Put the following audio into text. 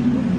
Mm-hmm.